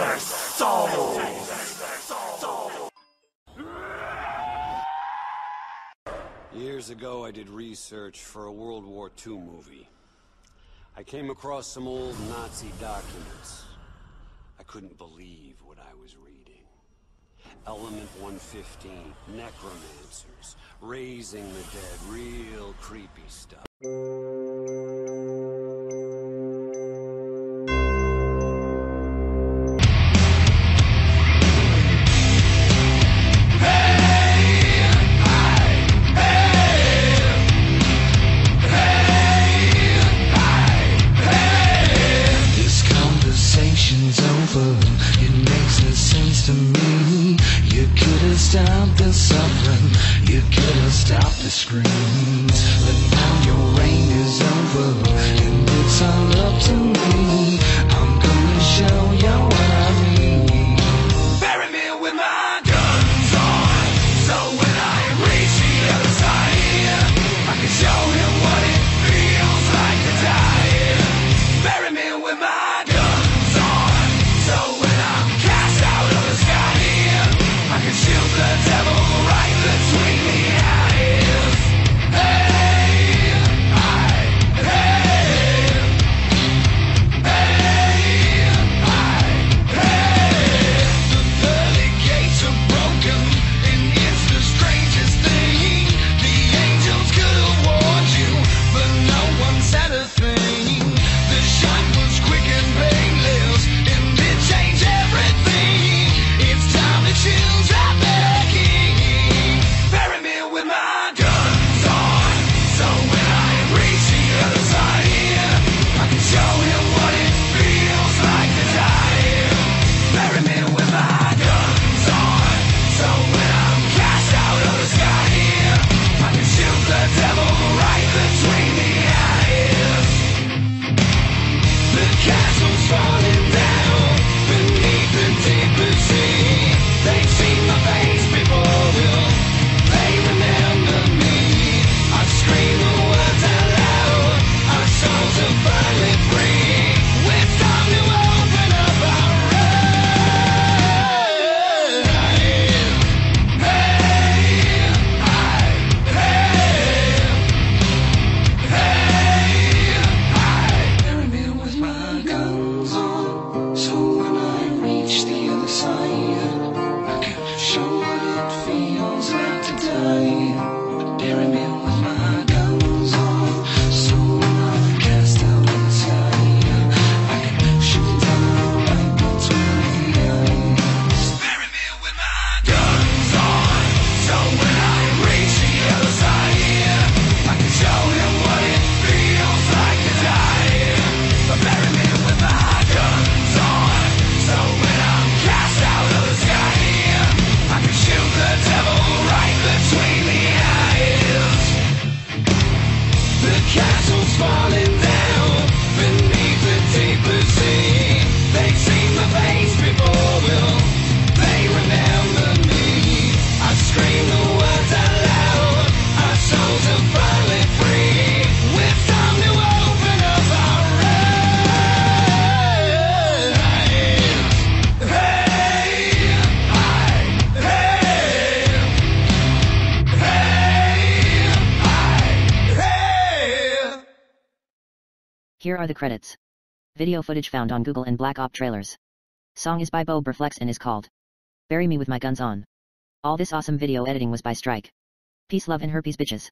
there! Years ago, I did research for a World War II movie. I came across some old Nazi documents. I couldn't believe what I was reading. Element 115, necromancers, raising the dead, real creepy stuff. to me. You couldn't stop the suffering, you couldn't stop the screams. But now your reign is over, and it's all up to me. night. Here are the credits. Video footage found on Google and Black Op trailers. Song is by BobaFlex and is called Bury Me With My Guns On. All this awesome video editing was by Strike. Peace love and herpes bitches.